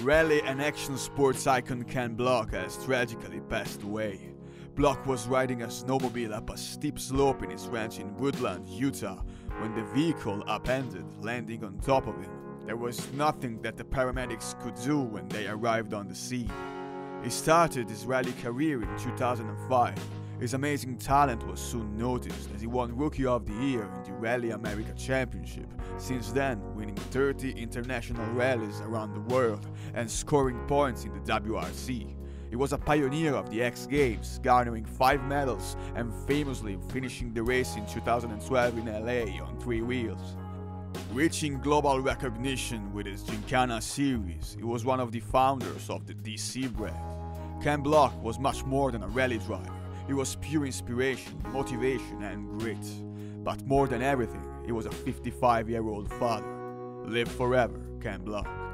Rally and action sports icon Ken Block has tragically passed away. Block was riding a snowmobile up a steep slope in his ranch in Woodland, Utah, when the vehicle upended, landing on top of him. There was nothing that the paramedics could do when they arrived on the scene. He started his rally career in 2005. His amazing talent was soon noticed as he won Rookie of the Year in the Rally America Championship, since then winning 30 international rallies around the world and scoring points in the WRC. He was a pioneer of the X Games, garnering 5 medals and famously finishing the race in 2012 in LA on 3 wheels. Reaching global recognition with his Gymkhana series, he was one of the founders of the DC brand. Ken Block was much more than a rally driver. He was pure inspiration, motivation, and grit. But more than everything, he was a 55 year old father. Live forever, Ken Block.